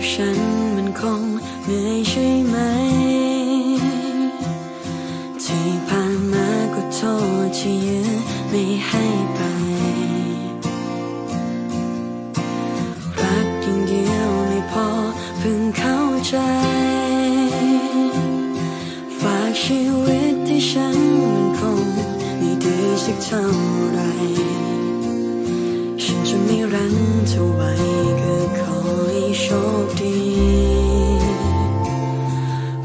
ับฉันมันคงเหนื่อยใช่ไหม ที่ผ่านมาก็โทษที่ยื้อไม่ให้ไป รักอย่างเดียวไม่พอเพิ่งเข้าใจ ฝากชีวิตที่ฉันมันคงไม่ดีสักเท่าไร ฉันจะไม่รั้งเธอไว้ โชคดี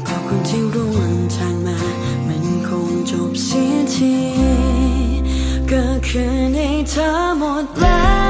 ขอบคุณที่ร่วมทางมา มันคงจบเสียที ก็คือในเธอหมดแล้ว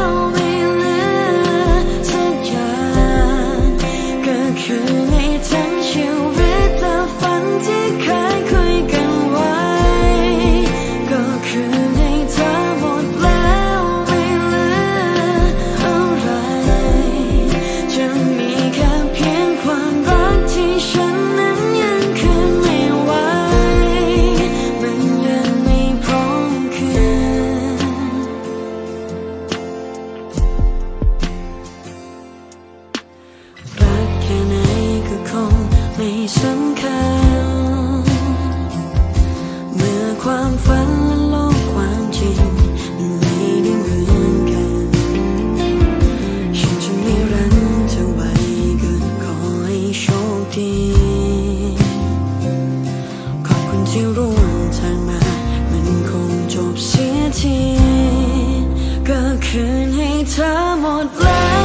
คงไม่สำคัญ เมื่อความฝันและโลกความจริงไม่ได้เหมือนกันฉันจะไม่รันเธอไว้ก็ขอให้โชคดี ขอบคุณที่ร่วมทางมา มันคงจบเสียที ก็คืนให้เธอหมดแล้ว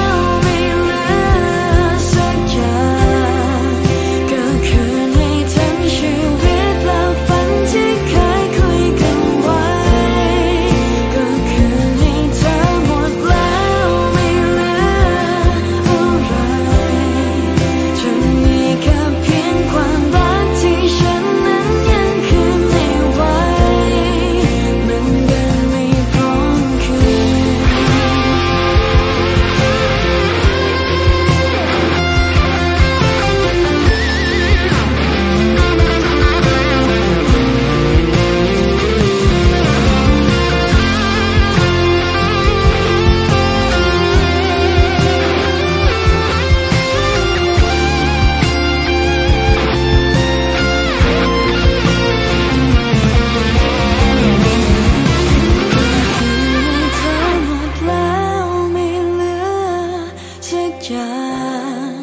สักอย่าง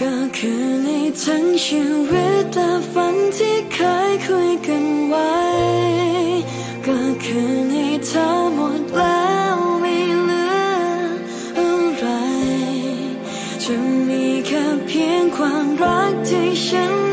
ก็คือในทั้งชีวิตและฝันที่เคยคุยกันไว้ ก็คือในเธอหมดแล้วไม่เหลืออะไร จะมีแค่เพียงความรักที่ฉัน